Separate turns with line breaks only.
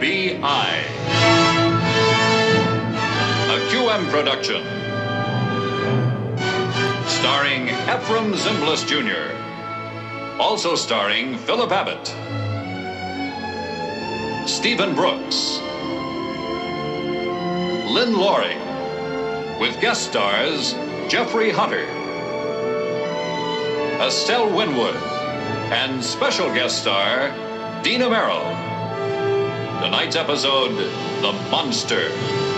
BI. A QM production. Starring Efrem Zimbalist Jr. Also starring Philip Abbott. Stephen Brooks. Lynn Loring, With guest stars Jeffrey Hunter. Estelle Winwood. And special guest star Dina Merrill. Tonight's episode The Monster.